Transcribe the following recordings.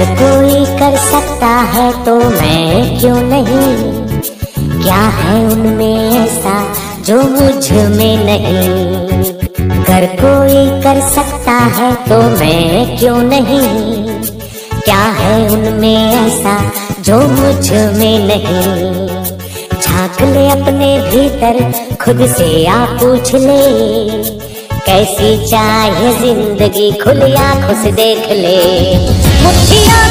अगर कोई कर सकता है तो मैं क्यों नहीं? क्या है उनमें ऐसा जो मुझमें नहीं? अगर कोई कर सकता है तो मैं क्यों नहीं? क्या है उनमें ऐसा जो मुझमें नहीं? झाँक ले अपने भीतर, खुद से आप पूछ ले। कैसी चाहे ज़िंदगी खुली आँखों से देख ले। मुठियों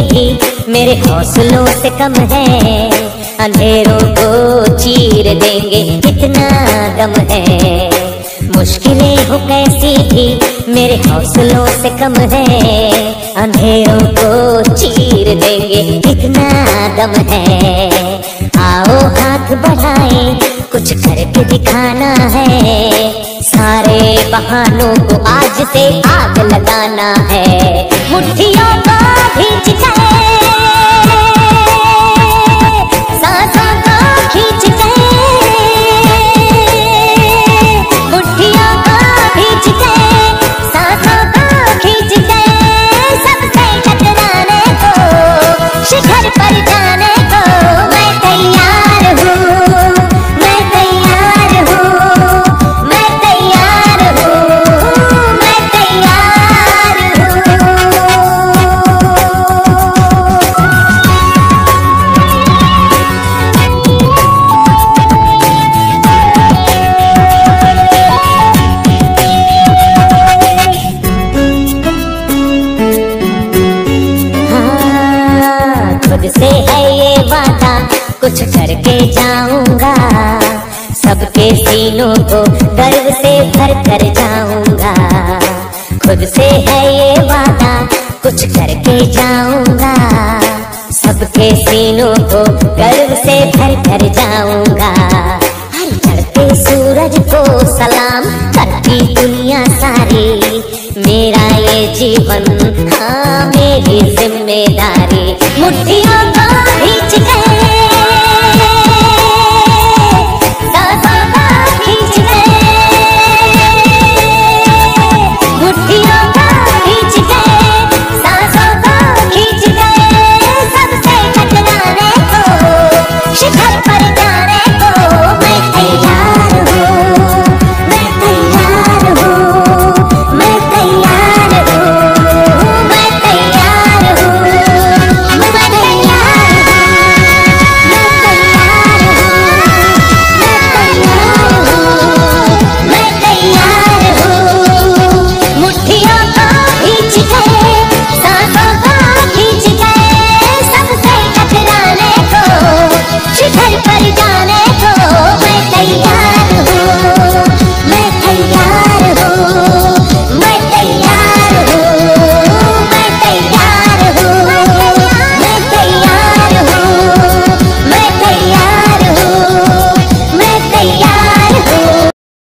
भी मेरे हौसलों से कम है। अंधेरों को चीर देंगे, कितना दम है। मुश्किलें हो कैसी भी, मेरे हौसलों से कम है। अंधेरों को चीर देंगे, कितना दम है। आओ हाथ बढ़ाए, कुछ करके दिखाना है। सारे बहानों को मुझसे आग लगाना है। मुठियों को भी चिखाए कुछ करके जाऊँगा। सबके सीनों को गर्व से भर कर जाऊँगा। खुद से है ये वादा, कुछ करके जाऊँगा। सबके सीनों को गर्व से भर कर जाऊँगा। हर चढ़ते सूरज को सलाम करती दुनिया सारी। मेरा ये जीवन हाँ मेरी ज़िम्मेदारी। मुठियों का